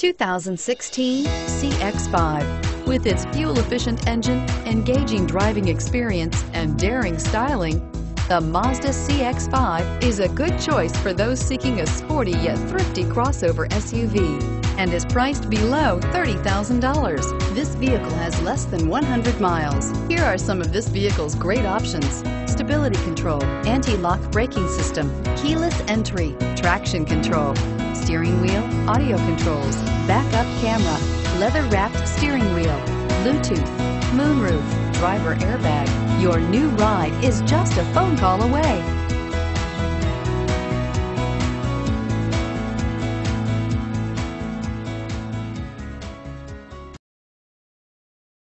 2016 CX-5. With its fuel-efficient engine, engaging driving experience, and daring styling, the Mazda CX-5 is a good choice for those seeking a sporty yet thrifty crossover SUV and is priced below $30,000. This vehicle has less than 100 miles. Here are some of this vehicle's great options. Stability control, anti-lock braking system, keyless entry, traction control, steering wheel, audio controls, backup camera, leather-wrapped steering wheel, Bluetooth, moonroof, driver airbag. Your new ride is just a phone call away.